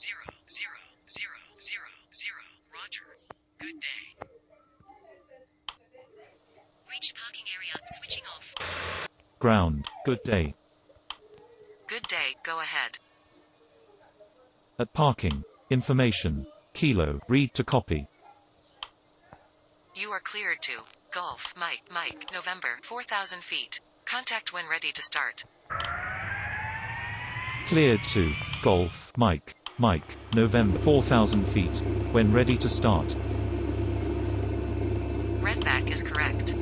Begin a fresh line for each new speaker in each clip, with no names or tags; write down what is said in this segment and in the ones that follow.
zero zero zero zero zero. Roger. Good day.
Reached parking area. Switching off.
Ground. Good day.
Good day. Go ahead.
At parking. Information. Kilo. Read to copy.
You are cleared to Golf Mike Mike November 4000 feet. Contact when ready to start.
Cleared to. Golf. Mike. Mike. November 4000 feet. When ready to start.
Readback is correct.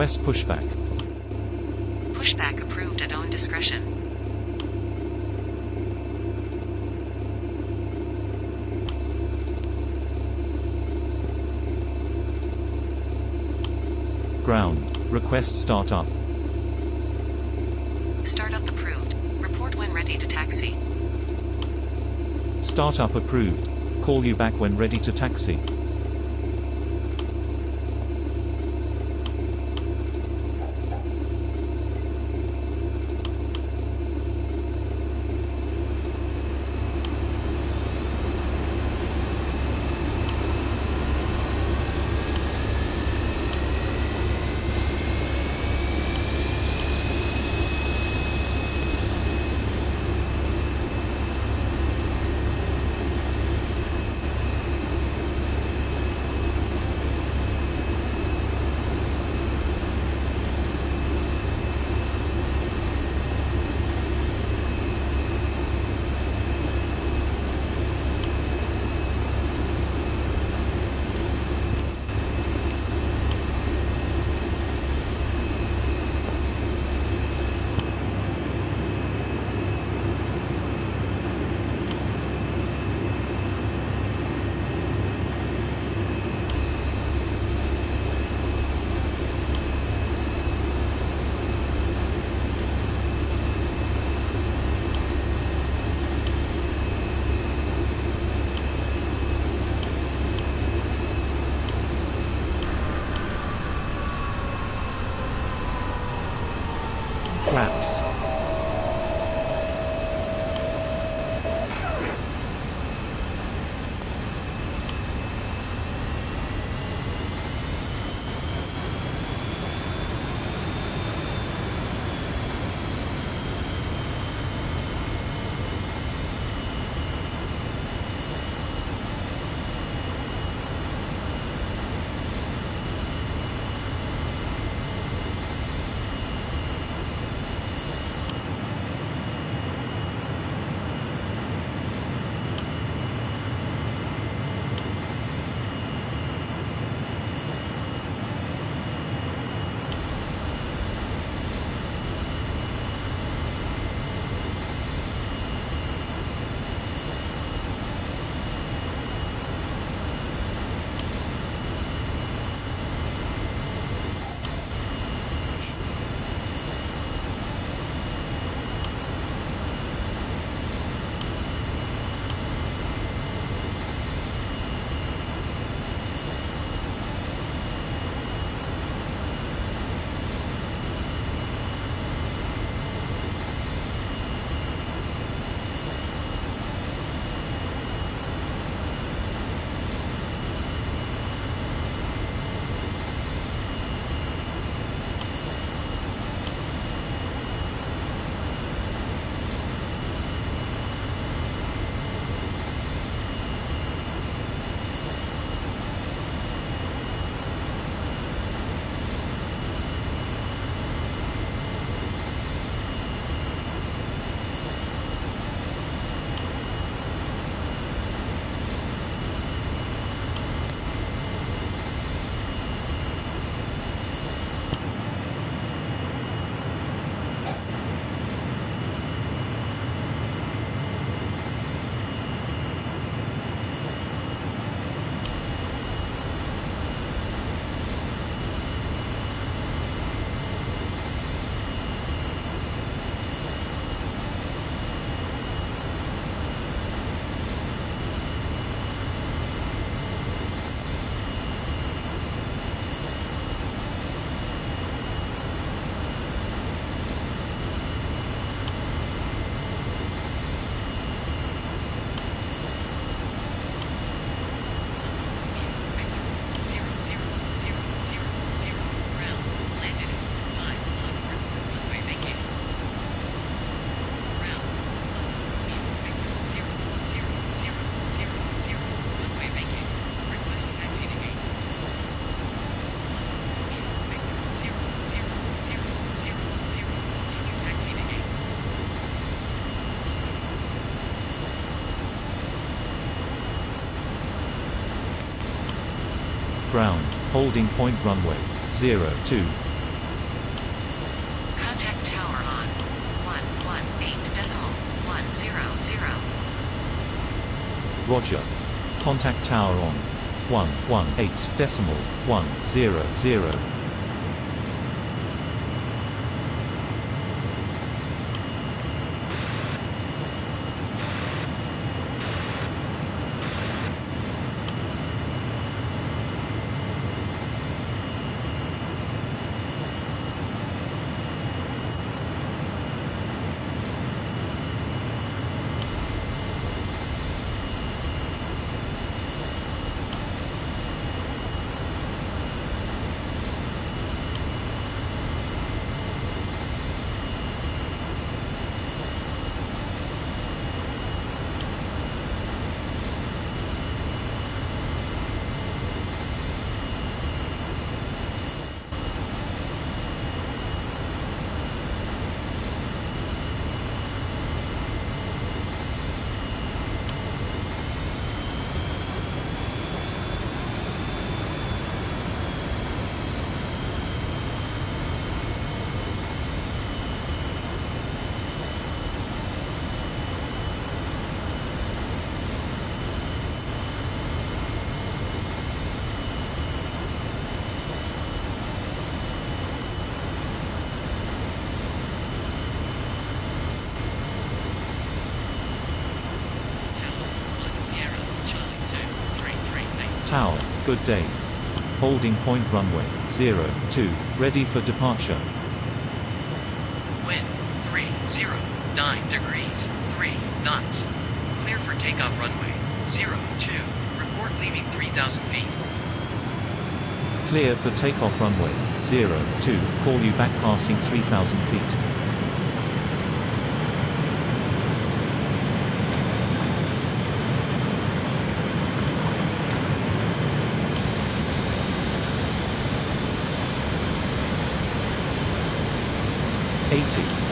Request pushback.
Pushback approved at own discretion.
Ground. Request startup.
Startup approved. Report when ready to taxi.
Startup approved. Call you back when ready to taxi. traps. Holding point runway, 02.
Contact tower on 118 decimal 100.
Roger. Contact tower on 118 good day. Holding point runway, 02, ready for departure.
Wind 309 degrees, 3 knots. Clear for takeoff runway 02. Report leaving 3,000 feet.
Clear for takeoff runway, 02, call you back passing 3000 feet. Eighty knots.
Sierra, Charlie 2, 3, 382, leaving 3,000 feet. Sierra, Charlie 2, 3, 382, airline, 5, 4, contact radar,
V1.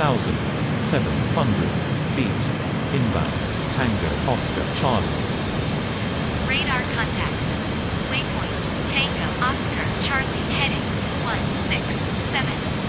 1,700 feet.
Inbound. Tango Oscar Charlie.
Radar contact. Waypoint.
Tango Oscar Charlie heading 167.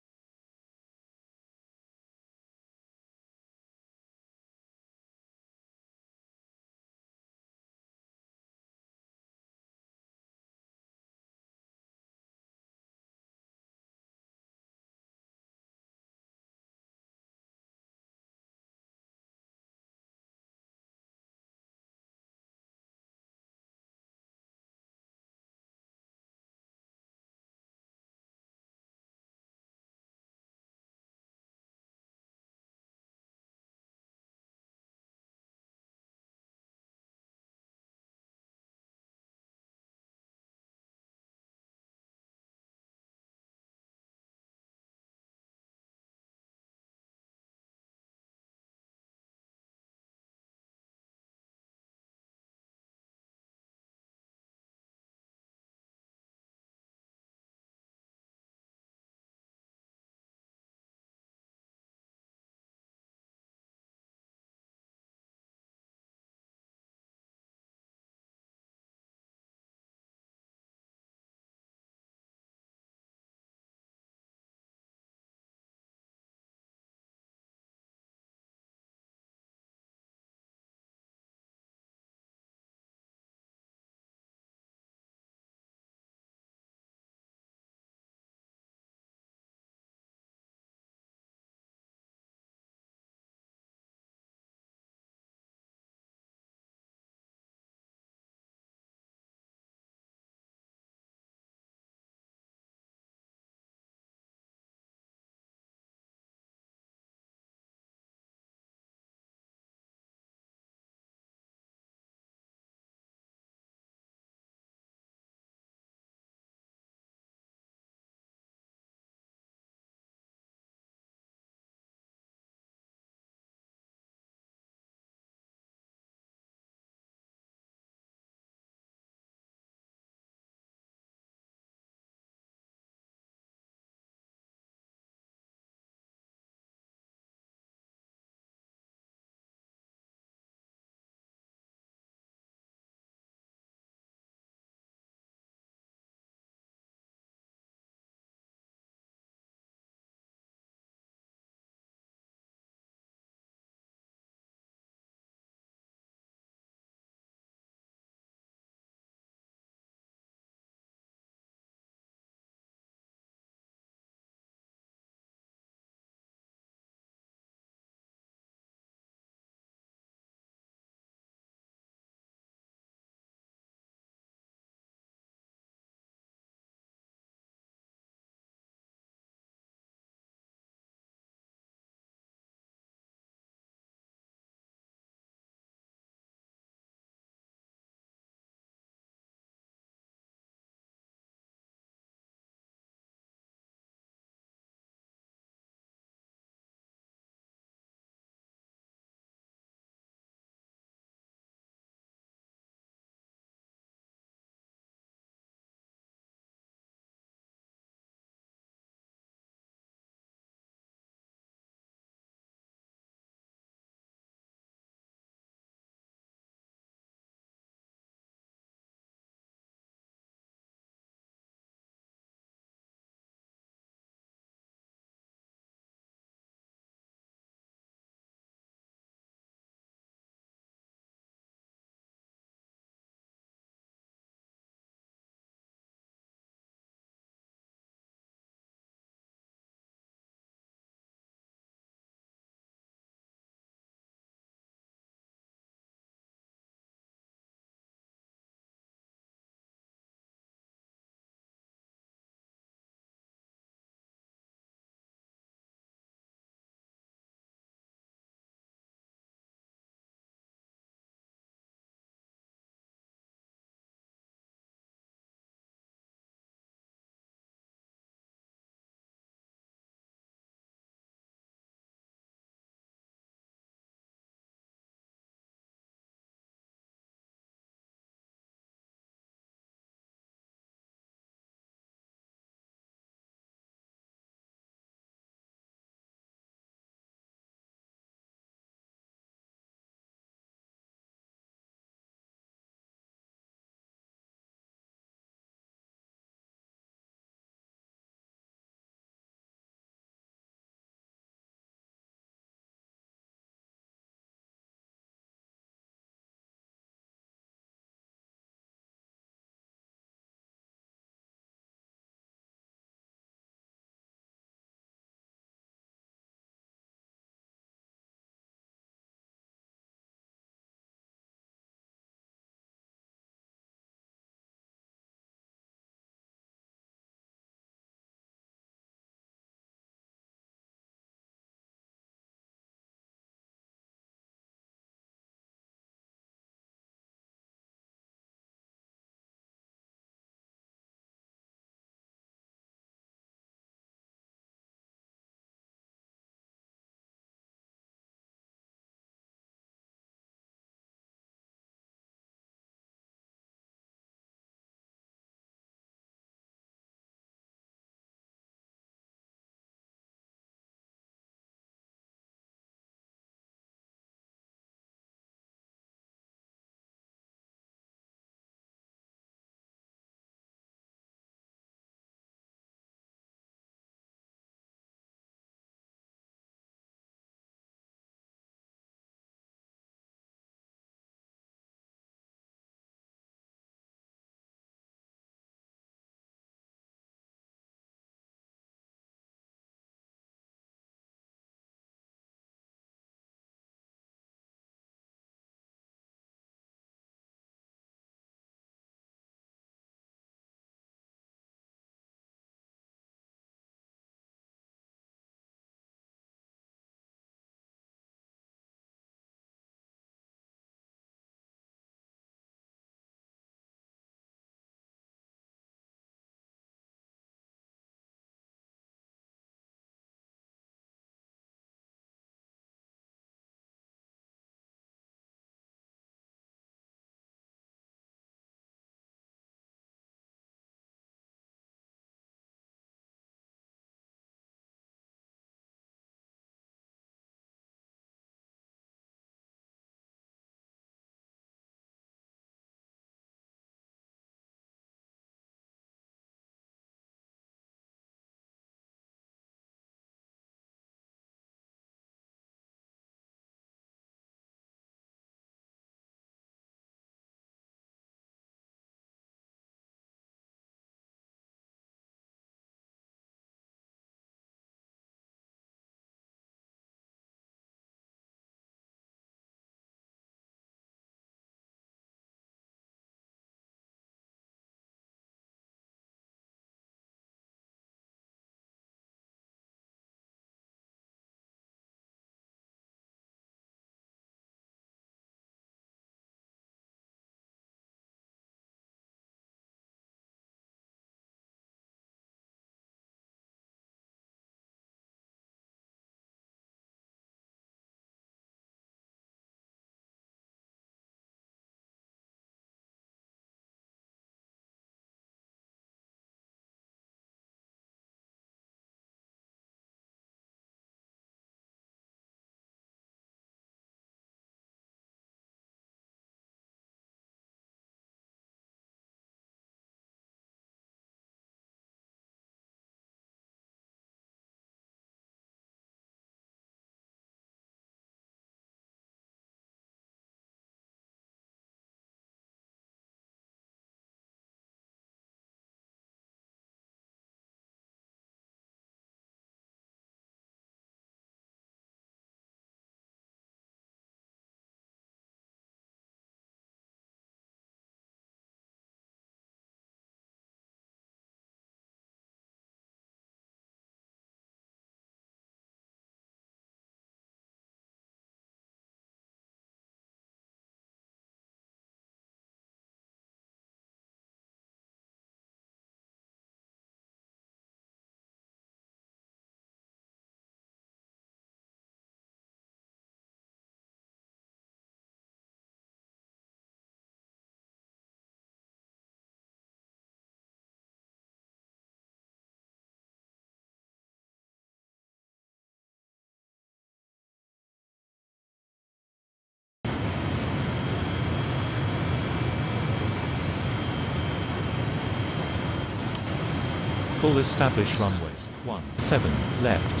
Full established runway. 1, 7, left.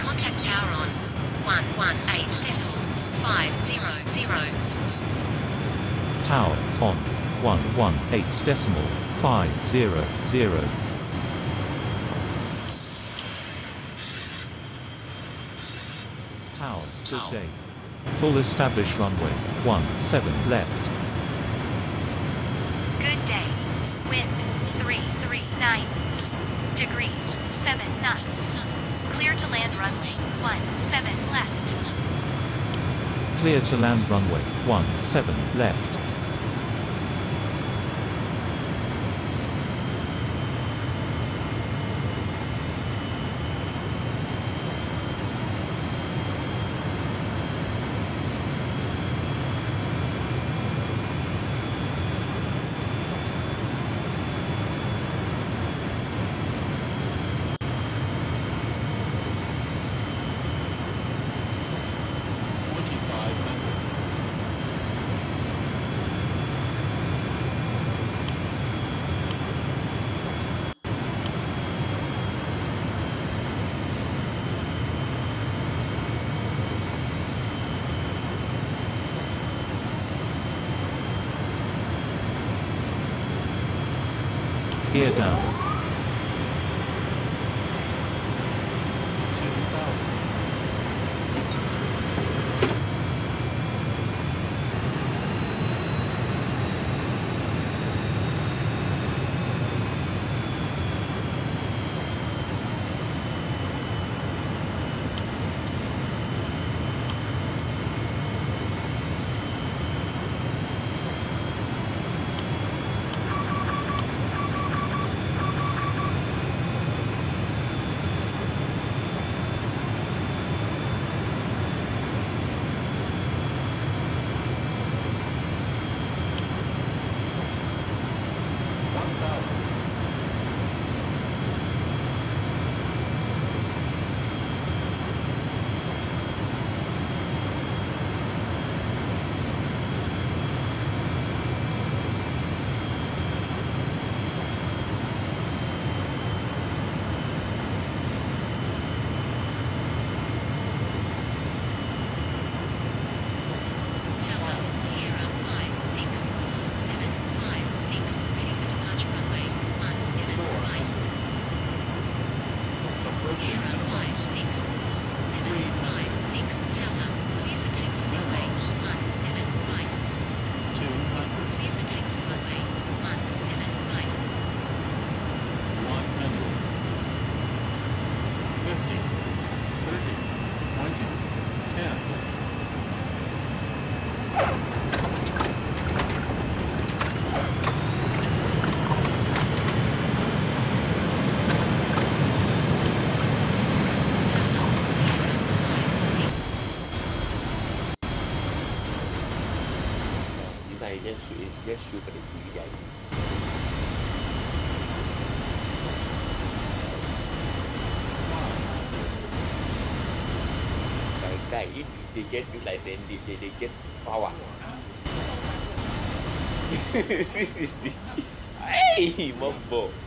Contact tower on 118 decimal 500.
Tower on 118 decimal 500. Tower, good day. Full established runway. 17 left.
Good day. Wind 339 degrees 7 knots. Clear to land runway 17 left.
Clear to land runway. 17 left.
耶稣给你指引。该该，they get like then they they they get power. Si si si. Hey,
mabuk.